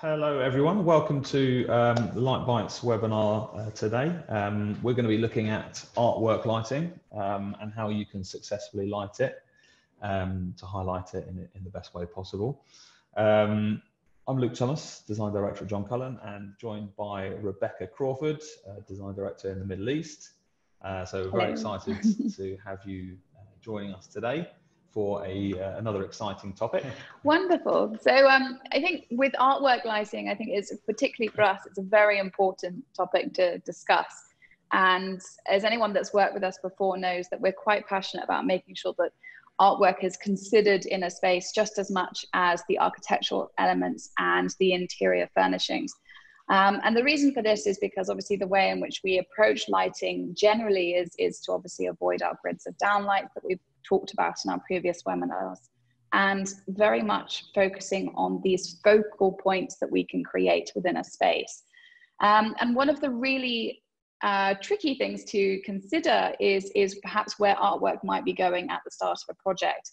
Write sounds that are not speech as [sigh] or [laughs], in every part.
Hello, everyone. Welcome to um, the Light Bites webinar uh, today. Um, we're going to be looking at artwork lighting um, and how you can successfully light it um, to highlight it in, in, the best way possible. Um, I'm Luke Thomas, Design Director at John Cullen, and joined by Rebecca Crawford, uh, Design Director in the Middle East. Uh, so we're very Hello. excited [laughs] to have you uh, joining us today for a uh, another exciting topic. [laughs] Wonderful. So um, I think with artwork lighting, I think it's particularly for us, it's a very important topic to discuss. And as anyone that's worked with us before knows that we're quite passionate about making sure that artwork is considered in a space just as much as the architectural elements and the interior furnishings. Um, and the reason for this is because obviously the way in which we approach lighting generally is, is to obviously avoid our grids of downlight that we've talked about in our previous webinars and very much focusing on these focal points that we can create within a space. Um, and one of the really uh, tricky things to consider is, is perhaps where artwork might be going at the start of a project.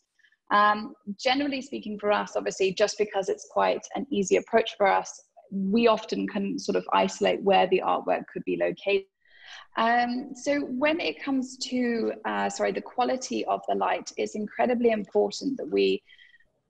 Um, generally speaking for us, obviously, just because it's quite an easy approach for us, we often can sort of isolate where the artwork could be located um, so when it comes to, uh, sorry, the quality of the light, it's incredibly important that we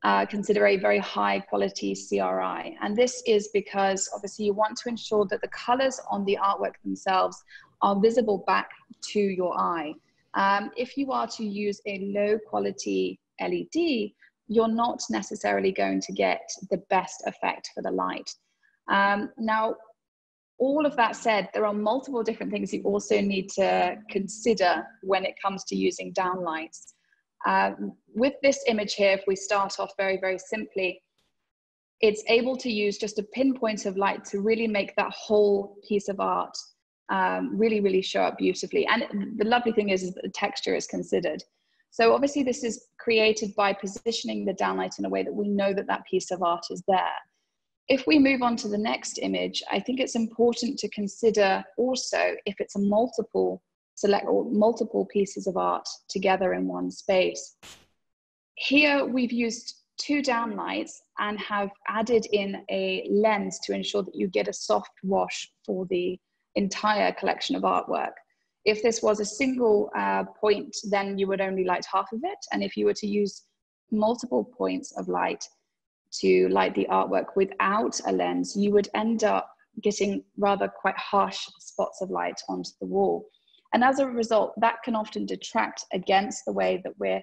uh, consider a very high quality CRI. And this is because obviously you want to ensure that the colors on the artwork themselves are visible back to your eye. Um, if you are to use a low quality LED, you're not necessarily going to get the best effect for the light. Um, now, all of that said, there are multiple different things you also need to consider when it comes to using downlights. Um, with this image here, if we start off very, very simply, it's able to use just a pinpoint of light to really make that whole piece of art um, really, really show up beautifully. And the lovely thing is, is that the texture is considered. So obviously this is created by positioning the downlight in a way that we know that that piece of art is there if we move on to the next image, I think it's important to consider also if it's a multiple select or multiple pieces of art together in one space. Here we've used two downlights and have added in a lens to ensure that you get a soft wash for the entire collection of artwork. If this was a single uh, point, then you would only light half of it. And if you were to use multiple points of light, to light the artwork without a lens, you would end up getting rather quite harsh spots of light onto the wall. And as a result, that can often detract against the way that we're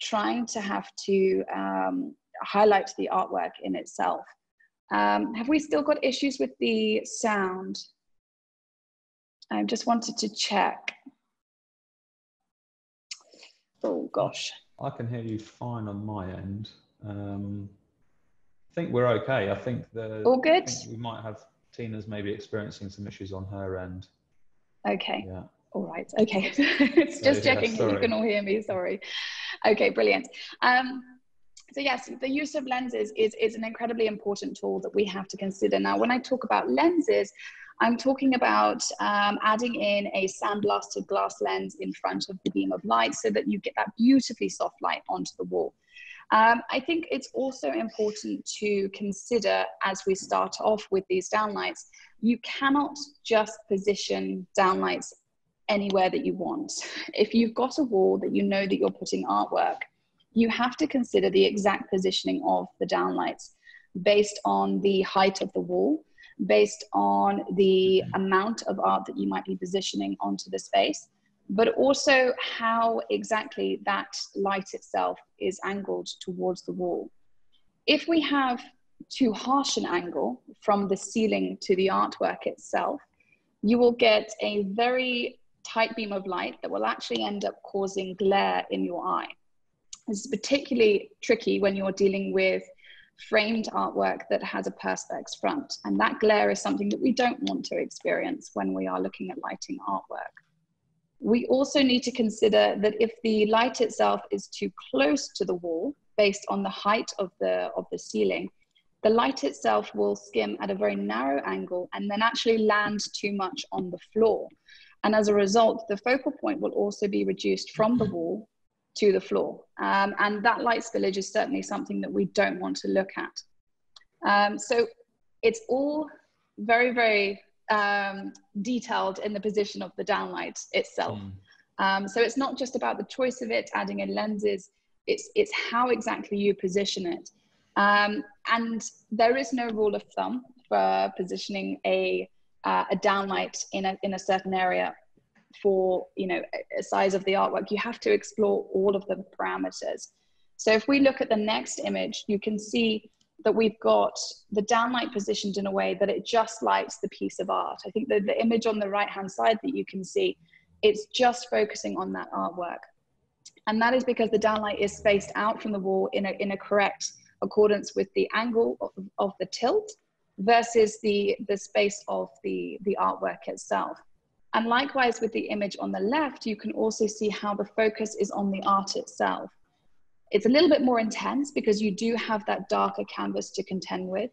trying to have to um, highlight the artwork in itself. Um, have we still got issues with the sound? I just wanted to check. Oh gosh. I can hear you fine on my end. Um, think we're okay. I think the all good. we might have Tina's maybe experiencing some issues on her end. Okay. Yeah. All right. Okay. [laughs] it's so, just checking yeah, you can all hear me. Sorry. Okay. Brilliant. Um, so yes, the use of lenses is, is an incredibly important tool that we have to consider. Now, when I talk about lenses, I'm talking about um, adding in a sandblasted glass lens in front of the beam of light so that you get that beautifully soft light onto the wall. Um, I think it's also important to consider as we start off with these downlights, you cannot just position downlights anywhere that you want. [laughs] If you've got a wall that you know that you're putting artwork, you have to consider the exact positioning of the downlights based on the height of the wall, based on the amount of art that you might be positioning onto the space, but also how exactly that light itself is angled towards the wall. If we have too harsh an angle from the ceiling to the artwork itself, you will get a very tight beam of light that will actually end up causing glare in your eye. This is particularly tricky when you're dealing with framed artwork that has a perspex front. And that glare is something that we don't want to experience when we are looking at lighting artwork. We also need to consider that if the light itself is too close to the wall, based on the height of the, of the ceiling, the light itself will skim at a very narrow angle and then actually land too much on the floor. And as a result, the focal point will also be reduced from the wall to the floor. Um, and that light spillage is certainly something that we don't want to look at. Um, so it's all very, very um, detailed in the position of the downlight itself. Mm. Um, so it's not just about the choice of it, adding in lenses, it's, it's how exactly you position it. Um, and there is no rule of thumb for positioning a, uh, a downlight in a, in a certain area for you know a size of the artwork. You have to explore all of the parameters. So if we look at the next image, you can see that we've got the downlight positioned in a way that it just lights the piece of art. I think the, the image on the right hand side that you can see, it's just focusing on that artwork. And that is because the downlight is spaced out from the wall in a, in a correct accordance with the angle of, of the tilt versus the, the space of the, the artwork itself. And likewise with the image on the left, you can also see how the focus is on the art itself. It's a little bit more intense because you do have that darker canvas to contend with.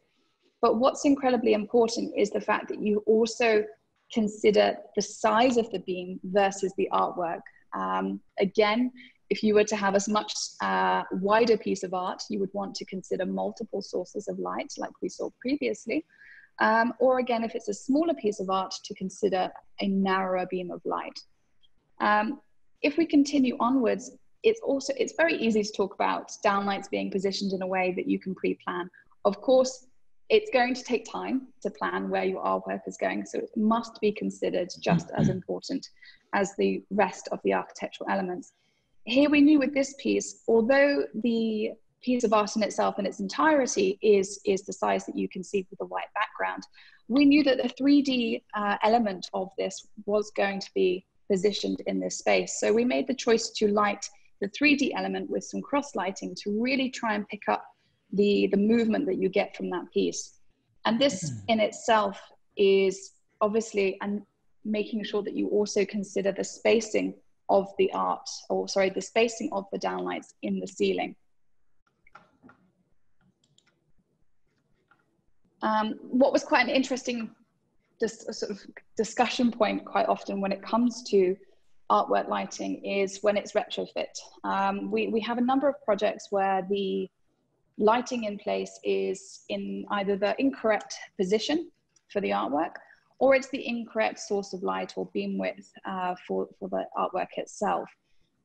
But what's incredibly important is the fact that you also consider the size of the beam versus the artwork. Um, again, if you were to have a much uh, wider piece of art, you would want to consider multiple sources of light, like we saw previously. Um, or again, if it's a smaller piece of art, to consider a narrower beam of light. Um, if we continue onwards, it's also it's very easy to talk about downlights being positioned in a way that you can pre-plan. Of course, it's going to take time to plan where your artwork is going, so it must be considered just as important as the rest of the architectural elements. Here we knew with this piece, although the piece of art in itself in its entirety is, is the size that you can see with the white background, we knew that the 3D uh, element of this was going to be positioned in this space. So we made the choice to light the 3D element with some cross lighting to really try and pick up the, the movement that you get from that piece. And this mm-hmm. in itself is obviously and making sure that you also consider the spacing of the art, or sorry, the spacing of the downlights in the ceiling. Um, what was quite an interesting dis- sort of discussion point quite often when it comes to artwork lighting is when it's retrofit. Um, we, we have a number of projects where the lighting in place is in either the incorrect position for the artwork or it's the incorrect source of light or beam width uh, for, for the artwork itself.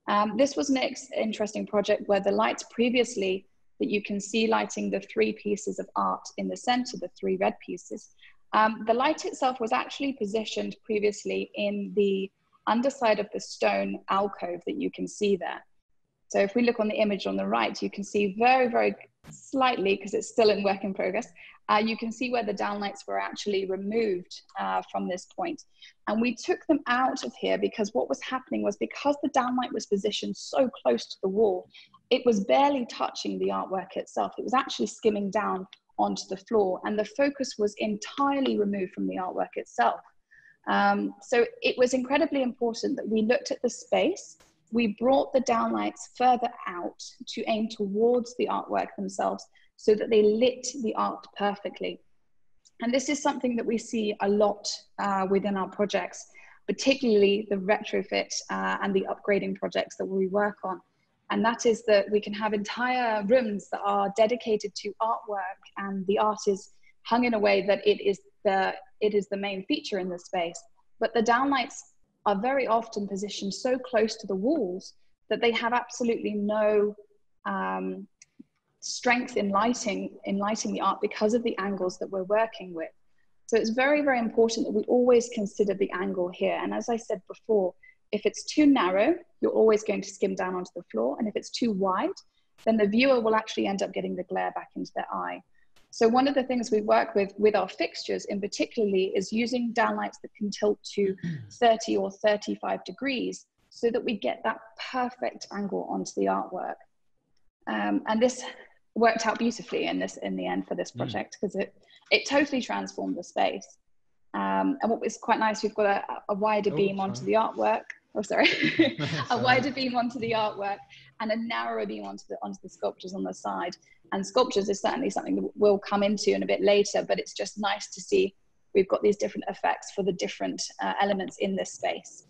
Um, this was an interesting project where the lights previously that you can see lighting the three pieces of art in the center, the three red pieces. Um, the light itself was actually positioned previously in the underside of the stone alcove that you can see there. So if we look on the image on the right, you can see very, very slightly, because it's still in work in progress, uh, you can see where the downlights were actually removed uh, from this point. And we took them out of here because what was happening was because the downlight was positioned so close to the wall, it was barely touching the artwork itself. It was actually skimming down onto the floor and the focus was entirely removed from the artwork itself. Um, so it was incredibly important that we looked at the space, we brought the downlights further out to aim towards the artwork themselves so that they lit the art perfectly. And this is something that we see a lot uh, within our projects, particularly the retrofit uh, and the upgrading projects that we work on and that is that we can have entire rooms that are dedicated to artwork and the art is hung in a way that it is the it is the main feature in the space but the downlights are very often positioned so close to the walls that they have absolutely no um, strength in lighting in lighting the art because of the angles that we're working with so it's very very important that we always consider the angle here and as i said before if it's too narrow, you're always going to skim down onto the floor. And if it's too wide, then the viewer will actually end up getting the glare back into their eye. So one of the things we work with with our fixtures in particularly is using downlights that can tilt to 30 or 35 degrees so that we get that perfect angle onto the artwork. Um, and this worked out beautifully in this in the end for this mm. project because mm. it it totally transformed the space. Um, and what was quite nice, we've got a, a wider oh, beam sorry. onto the artwork. Oh, sorry, [laughs] a wider beam onto the artwork and a narrower beam onto the onto the sculptures on the side. And sculptures is certainly something that we'll come into in a bit later, but it's just nice to see we've got these different effects for the different uh, elements in this space.